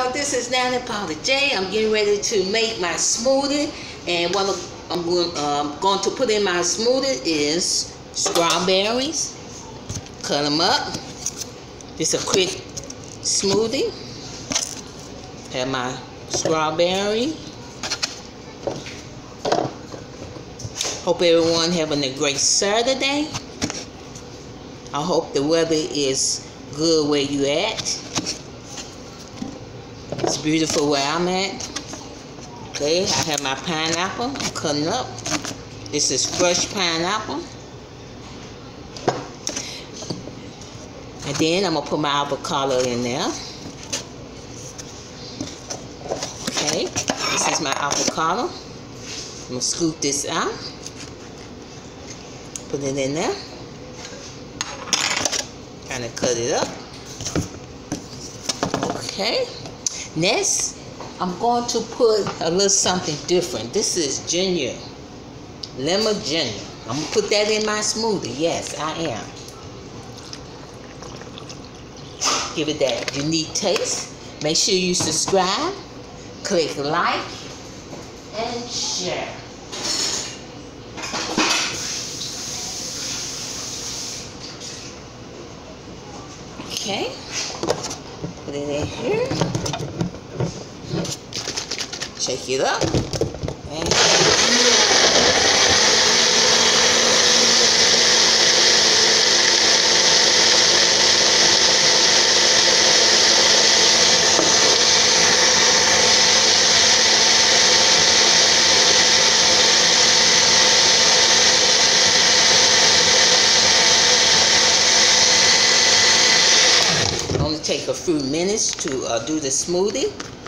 y'all. This is Nana Paula J. I'm getting ready to make my smoothie, and what I'm going, um, going to put in my smoothie is strawberries. Cut them up. Is a quick smoothie. Have my strawberry. Hope everyone having a great Saturday. I hope the weather is good where you at. It's beautiful where I'm at. Okay, I have my pineapple I'm cutting up. This is fresh pineapple. And then I'm gonna put my avocado in there. Okay, this is my avocado. I'm gonna scoop this out. Put it in there. Kind of cut it up. Okay. Next, I'm going to put a little something different. This is ginger. Lemon ginger. I'm going to put that in my smoothie. Yes, I am. Give it that unique taste. Make sure you subscribe, click like, and share. Okay. Put it in here. Shake it up. Only take a few minutes to uh, do the smoothie.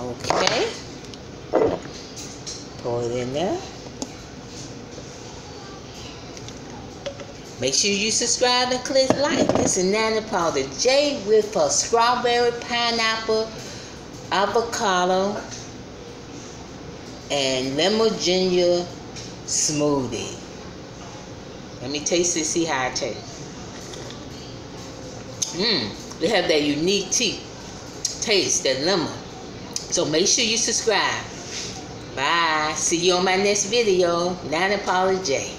Okay. Pour it in there. Make sure you subscribe and click like. This is Nana Paula J with a strawberry, pineapple, avocado, and lemon ginger smoothie. Let me taste it, see how it tastes. Mmm, they have that unique tea taste, that lemon. So make sure you subscribe. Bye. See you on my next video. Nana Paula J.